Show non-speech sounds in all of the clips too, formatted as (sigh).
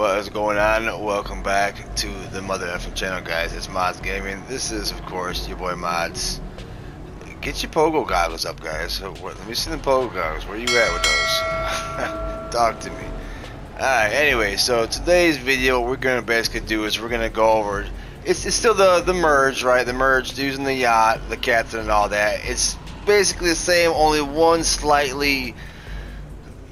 What is going on? Welcome back to the Mother effing channel, guys. It's Modz Gaming. This is, of course, your boy Modz. Get your pogo goggles up, guys. Let me see the pogo goggles. Where you at with those? (laughs) Talk to me. Alright, anyway, so today's video, we're going to basically do is we're going to go over... It's, it's still the, the merge, right? The merge using the yacht, the captain, and all that. It's basically the same, only one slightly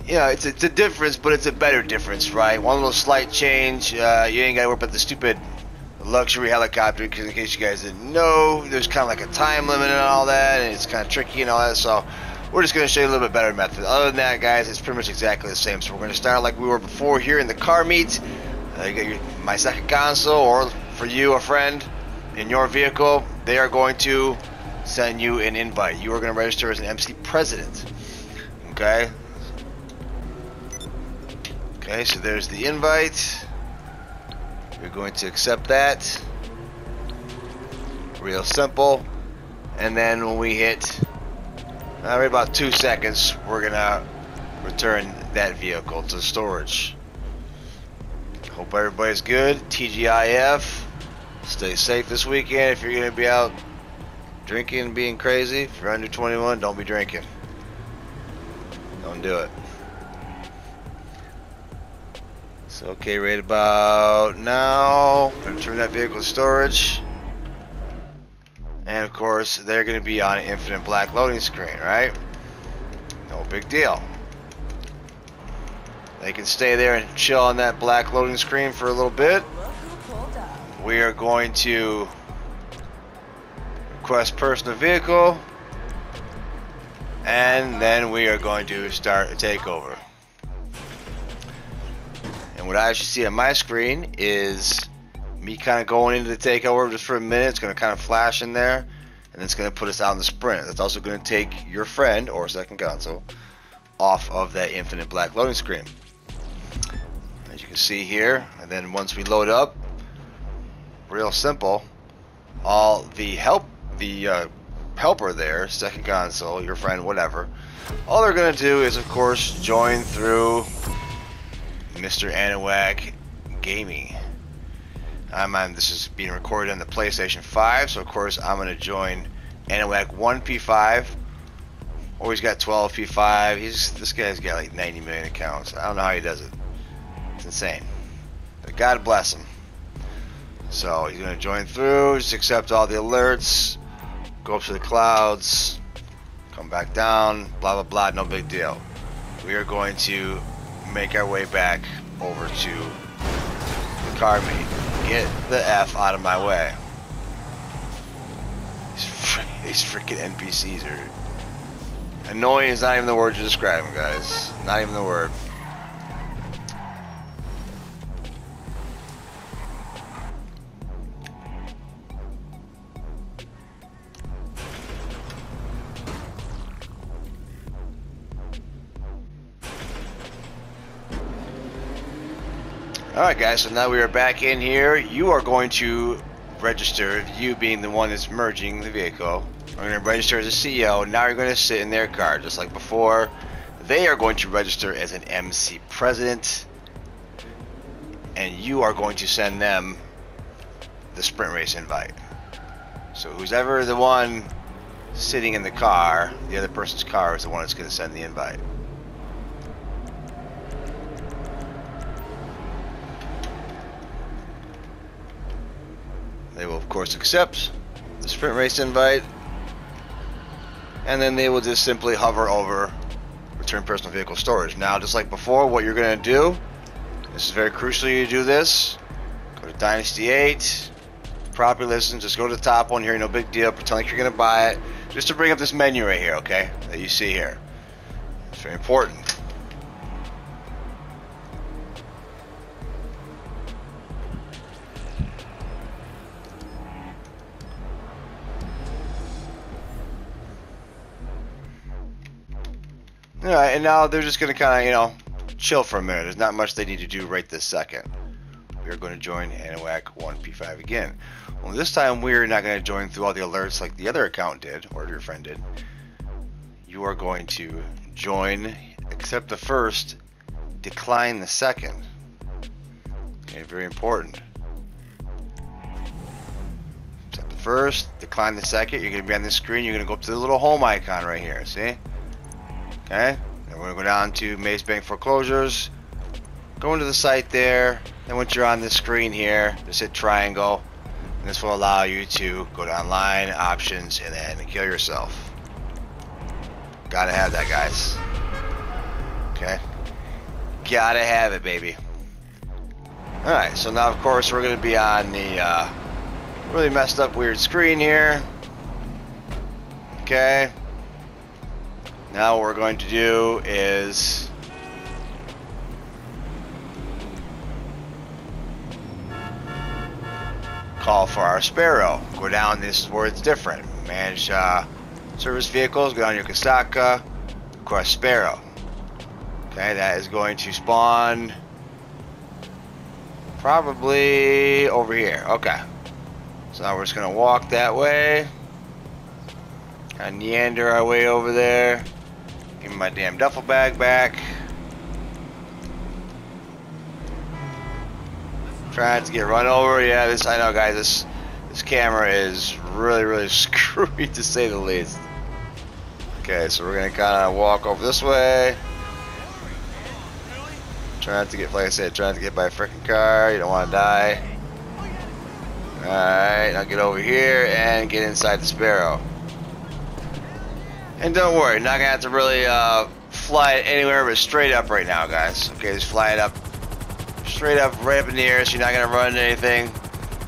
you know, it's a, it's a difference, but it's a better difference, right? One little slight change. Uh, you ain't got to worry about the stupid luxury helicopter, because in case you guys didn't know, there's kind of like a time limit and all that, and it's kind of tricky and all that. So we're just going to show you a little bit better method. Other than that, guys, it's pretty much exactly the same. So we're going to start like we were before here in the car meet. Uh, you got your, my second console, or for you, a friend in your vehicle, they are going to send you an invite. You are going to register as an MC president. Okay, Okay, so there's the invite. You're going to accept that. Real simple. And then when we hit uh, about two seconds, we're gonna return that vehicle to storage. Hope everybody's good. TGIF. Stay safe this weekend. If you're gonna be out drinking and being crazy, if you're under 21, don't be drinking. Don't do it. So okay, right about now. Turn that vehicle to storage. And of course, they're gonna be on an infinite black loading screen, right? No big deal. They can stay there and chill on that black loading screen for a little bit. We are going to request personal vehicle. And then we are going to start a takeover what I actually see on my screen is me kind of going into the takeover just for a minute. It's going to kind of flash in there, and it's going to put us out in the sprint. That's also going to take your friend or second console off of that infinite black loading screen. As you can see here, and then once we load up, real simple, all the help, the uh, helper there, second console, your friend, whatever, all they're going to do is, of course, join through Mr. Anawak Gaming. I'm on, this is being recorded on the PlayStation 5, so of course I'm going to join Anawak 1P5. Or he's got 12 P5. He's this guy's got like 90 million accounts. I don't know how he does it. It's insane. But God bless him. So he's going to join through, just accept all the alerts, go up to the clouds, come back down, blah blah blah, no big deal. We are going to make our way back over to the car meet. Get the F out of my way. These, (laughs) these freaking NPCs are... Annoying is not even the word to describe them, guys. Not even the word. Alright guys, so now we are back in here. You are going to register, you being the one that's merging the vehicle. We're going to register as a CEO. Now you're going to sit in their car just like before. They are going to register as an MC president. And you are going to send them the sprint race invite. So who's ever the one sitting in the car, the other person's car is the one that's going to send the invite. They will of course accept the sprint race invite and then they will just simply hover over return personal vehicle storage. Now just like before what you're going to do this is very crucial you do this. Go to Dynasty 8 properly listen just go to the top one here no big deal. Pretend like you're going to buy it just to bring up this menu right here okay that you see here. It's very important And now they're just going to kind of, you know, chill for a minute. There's not much they need to do right this second. We're going to join Anahuac 1P5 again. Well, this time we're not going to join through all the alerts like the other account did, or your friend did. You are going to join, accept the first, decline the second. Okay, very important. Set the first, decline the second. You're going to be on this screen. You're going to go up to the little home icon right here. See? Okay. Then we're to go down to Maze Bank Foreclosures. Go into the site there. Then once you're on the screen here, just hit triangle. And this will allow you to go down line, options, and then kill yourself. Gotta have that, guys. Okay. Gotta have it, baby. Alright, so now of course we're gonna be on the uh, really messed up weird screen here. Okay. Now what we're going to do is call for our Sparrow. Go down, this is where it's different. Manage uh, service vehicles, go down your Kosatka, request Sparrow. Okay, that is going to spawn probably over here. Okay. So now we're just going to walk that way. And neander our way over there. Give me my damn duffel bag back. Trying to get run over. Yeah, this I know, guys. This this camera is really, really (laughs) screwy to say the least. Okay, so we're gonna kind of walk over this way. Trying to get, like I said, trying to get by a freaking car. You don't want to die. Alright, now get over here and get inside the Sparrow. And don't worry, not gonna have to really uh, fly it anywhere but straight up right now, guys. Okay, just fly it up straight up, right up in the air, so you're not gonna run into anything.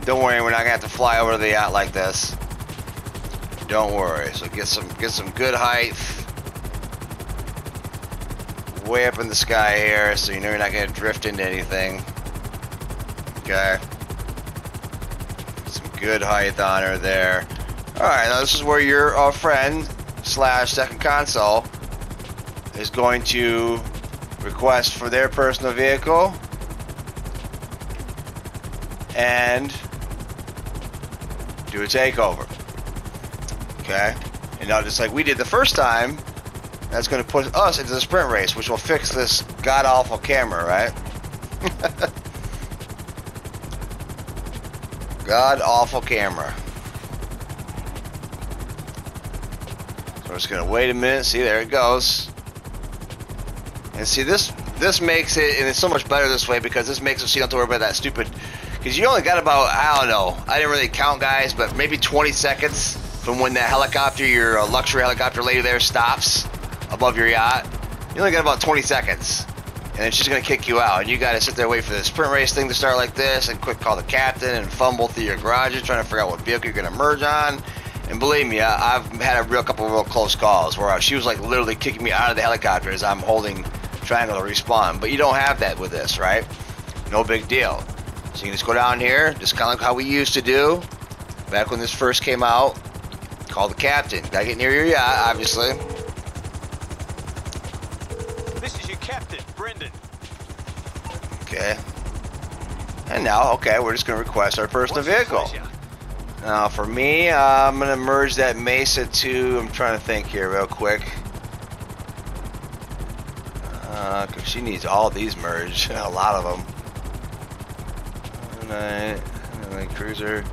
Don't worry, we're not gonna have to fly over the yacht like this. Don't worry. So get some get some good height. Way up in the sky here, so you know you're not gonna drift into anything. Okay. Some good height on her there. Alright, now this is where your uh, friend slash second console is going to request for their personal vehicle and do a takeover. Okay? And now just like we did the first time, that's going to put us into the sprint race, which will fix this god-awful camera, right? (laughs) god-awful camera. We're just to wait a minute. See, there it goes. And see, this this makes it, and it's so much better this way because this makes it so you don't have to worry about that stupid because you only got about, I don't know, I didn't really count guys, but maybe 20 seconds from when that helicopter, your uh, luxury helicopter lady there stops above your yacht. You only got about 20 seconds. And then she's going to kick you out. And you got to sit there wait for the sprint race thing to start like this and quick call the captain and fumble through your garages trying to figure out what vehicle you're going to merge on. And believe me, I, I've had a real couple of real close calls where she was like literally kicking me out of the helicopter as I'm holding triangle to respawn. But you don't have that with this, right? No big deal. So you can just go down here, just kind of like how we used to do back when this first came out. Call the captain. Gotta get near your yacht, obviously. This is your captain, Brendan. Okay. And now, okay, we're just gonna request our personal vehicle. Now, for me, uh, I'm gonna merge that Mesa to. I'm trying to think here, real quick. Uh, cause she needs all these merged, (laughs) a lot of them. Like cruiser.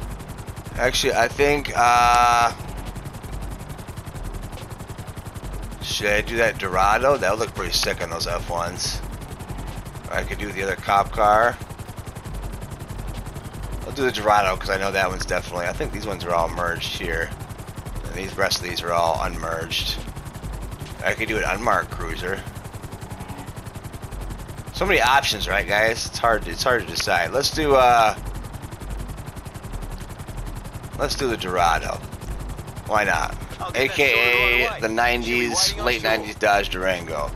Actually, I think, uh... Should I do that Dorado? That would look pretty sick on those F1s. Or I could do the other cop car. Do the Dorado because I know that one's definitely... I think these ones are all merged here. And these rest of these are all unmerged. I could do an unmarked cruiser. So many options, right, guys? It's hard. It's hard to decide. Let's do. uh... Let's do the Dorado. Why not? AKA the '90s, late '90s Dodge Durango.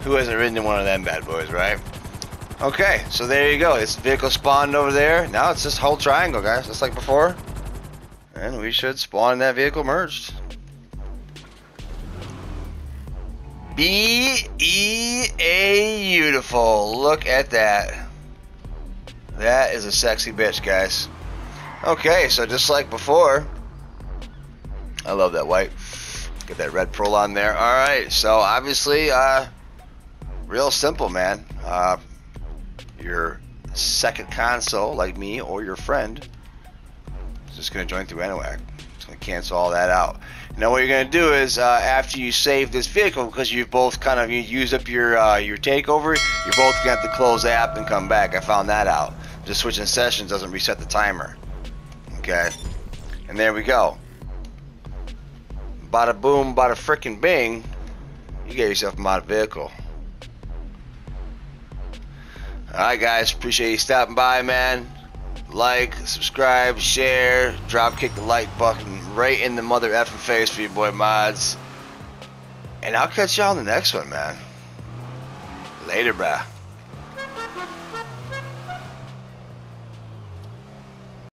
Who hasn't ridden in one of them bad boys, right? Okay, so there you go. This vehicle spawned over there. Now it's this whole triangle, guys, just like before. And we should spawn that vehicle merged. B E A beautiful. Look at that. That is a sexy bitch, guys. Okay, so just like before, I love that white. Get that red pearl on there. All right, so obviously, uh, real simple, man. Uh, your second console like me or your friend is just going to join through NOAC. It's going to cancel all that out. Now what you're going to do is uh, after you save this vehicle, because you've both kind of you used up your uh, your takeover, you're both going to have to close the app and come back. I found that out. Just switching sessions doesn't reset the timer. Okay, and there we go. Bada boom, bada frickin' bing. You get yourself a mod vehicle. Alright guys, appreciate you stopping by, man. Like, subscribe, share, drop kick the like button right in the mother effing face for you boy Modz. And I'll catch y'all in the next one, man. Later, bruh.